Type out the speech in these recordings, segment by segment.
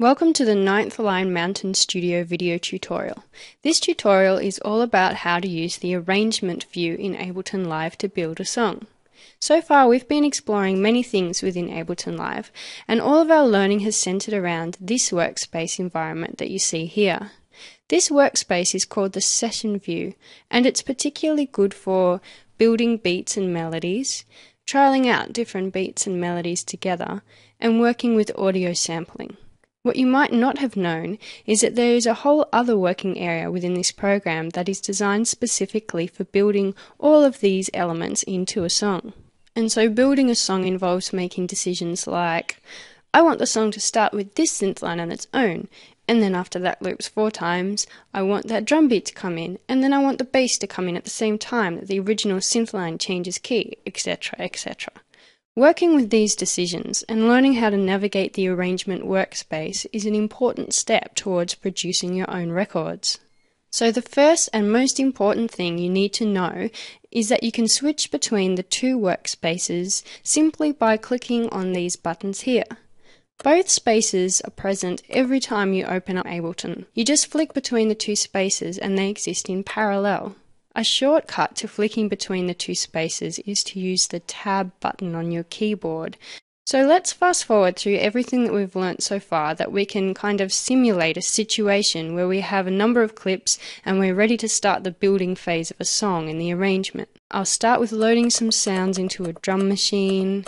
Welcome to the Ninth Lion Mountain Studio video tutorial. This tutorial is all about how to use the arrangement view in Ableton Live to build a song. So far we've been exploring many things within Ableton Live and all of our learning has centered around this workspace environment that you see here. This workspace is called the session view and it's particularly good for building beats and melodies, trialing out different beats and melodies together, and working with audio sampling. What you might not have known is that there is a whole other working area within this program that is designed specifically for building all of these elements into a song. And so building a song involves making decisions like, I want the song to start with this synth line on its own, and then after that loops four times, I want that drum beat to come in, and then I want the bass to come in at the same time that the original synth line changes key, etc., etc. Working with these decisions and learning how to navigate the arrangement workspace is an important step towards producing your own records. So, the first and most important thing you need to know is that you can switch between the two workspaces simply by clicking on these buttons here. Both spaces are present every time you open up Ableton. You just flick between the two spaces and they exist in parallel. A shortcut to flicking between the two spaces is to use the Tab button on your keyboard. So let's fast forward through everything that we've learnt so far that we can kind of simulate a situation where we have a number of clips and we're ready to start the building phase of a song in the arrangement. I'll start with loading some sounds into a drum machine,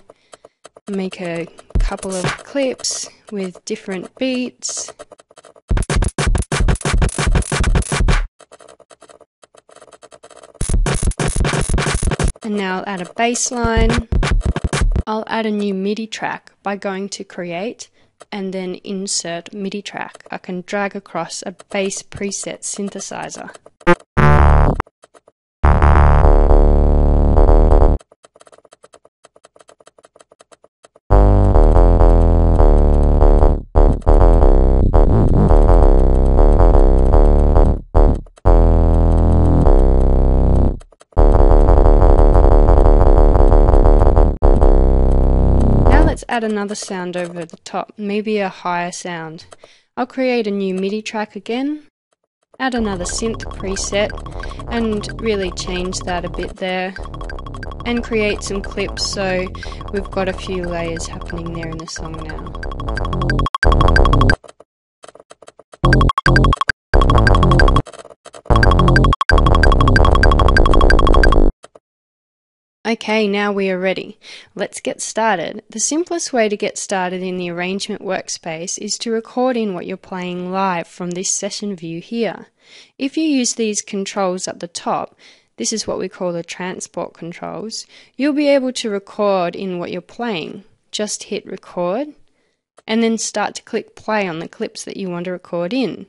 make a couple of clips with different beats. And now I'll add a bass line. I'll add a new MIDI track by going to create and then insert MIDI track. I can drag across a bass preset synthesizer. Add another sound over the top, maybe a higher sound. I'll create a new MIDI track again, add another synth preset, and really change that a bit there. And create some clips so we've got a few layers happening there in the song now. Okay, now we are ready. Let's get started. The simplest way to get started in the arrangement workspace is to record in what you're playing live from this session view here. If you use these controls at the top, this is what we call the transport controls, you'll be able to record in what you're playing. Just hit record and then start to click play on the clips that you want to record in.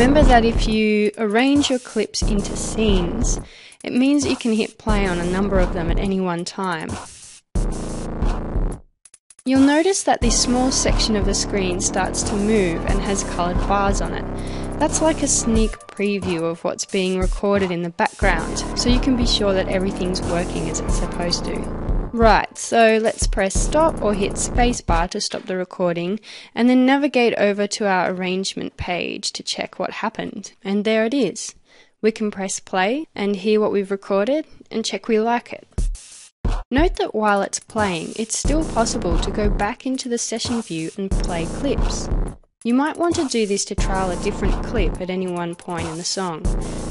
Remember that if you arrange your clips into scenes, it means you can hit play on a number of them at any one time. You'll notice that this small section of the screen starts to move and has coloured bars on it. That's like a sneak preview of what's being recorded in the background, so you can be sure that everything's working as it's supposed to. Right, so let's press stop or hit spacebar to stop the recording and then navigate over to our arrangement page to check what happened. And there it is. We can press play and hear what we've recorded and check we like it. Note that while it's playing, it's still possible to go back into the session view and play clips. You might want to do this to trial a different clip at any one point in the song,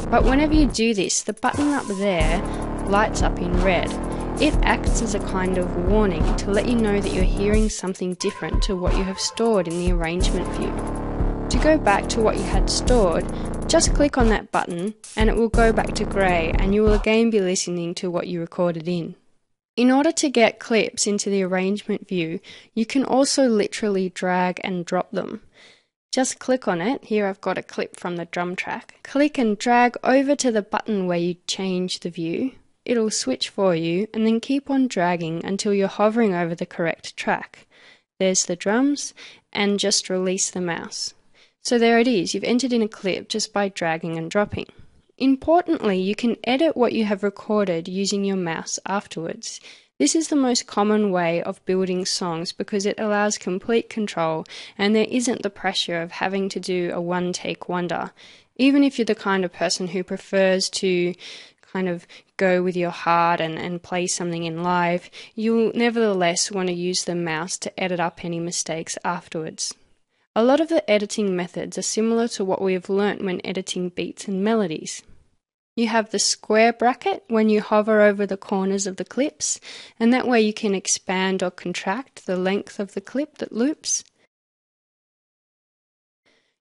but whenever you do this, the button up there lights up in red it acts as a kind of warning to let you know that you're hearing something different to what you have stored in the arrangement view. To go back to what you had stored, just click on that button and it will go back to grey and you will again be listening to what you recorded in. In order to get clips into the arrangement view, you can also literally drag and drop them. Just click on it. Here I've got a clip from the drum track. Click and drag over to the button where you change the view it'll switch for you and then keep on dragging until you're hovering over the correct track. There's the drums and just release the mouse. So there it is, you've entered in a clip just by dragging and dropping. Importantly, you can edit what you have recorded using your mouse afterwards. This is the most common way of building songs because it allows complete control and there isn't the pressure of having to do a one take wonder. Even if you're the kind of person who prefers to kind of go with your heart and, and play something in live, you'll nevertheless want to use the mouse to edit up any mistakes afterwards. A lot of the editing methods are similar to what we have learnt when editing beats and melodies. You have the square bracket when you hover over the corners of the clips, and that way you can expand or contract the length of the clip that loops.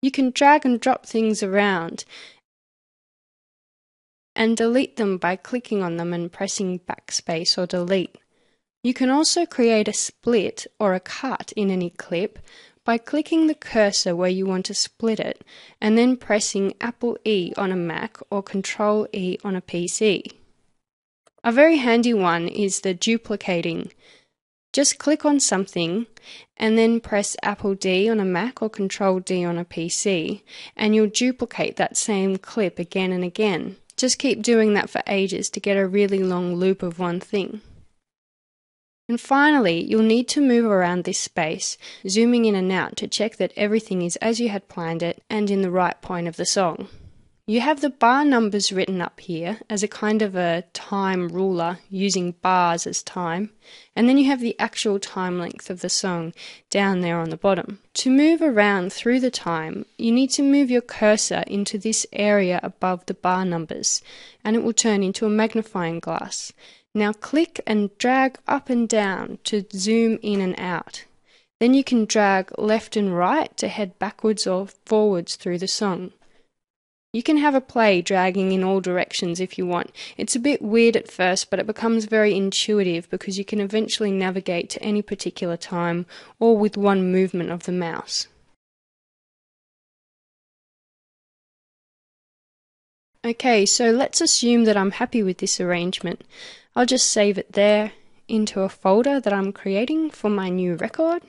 You can drag and drop things around and delete them by clicking on them and pressing backspace or delete. You can also create a split or a cut in any clip by clicking the cursor where you want to split it and then pressing Apple E on a Mac or Control E on a PC. A very handy one is the duplicating. Just click on something and then press Apple D on a Mac or Control D on a PC and you'll duplicate that same clip again and again. Just keep doing that for ages to get a really long loop of one thing. And finally, you'll need to move around this space, zooming in and out to check that everything is as you had planned it and in the right point of the song. You have the bar numbers written up here as a kind of a time ruler using bars as time, and then you have the actual time length of the song down there on the bottom. To move around through the time, you need to move your cursor into this area above the bar numbers, and it will turn into a magnifying glass. Now click and drag up and down to zoom in and out. Then you can drag left and right to head backwards or forwards through the song. You can have a play dragging in all directions if you want. It's a bit weird at first, but it becomes very intuitive because you can eventually navigate to any particular time or with one movement of the mouse. Okay, so let's assume that I'm happy with this arrangement. I'll just save it there into a folder that I'm creating for my new record.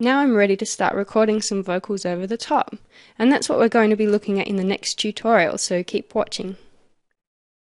Now I'm ready to start recording some vocals over the top, and that's what we're going to be looking at in the next tutorial, so keep watching.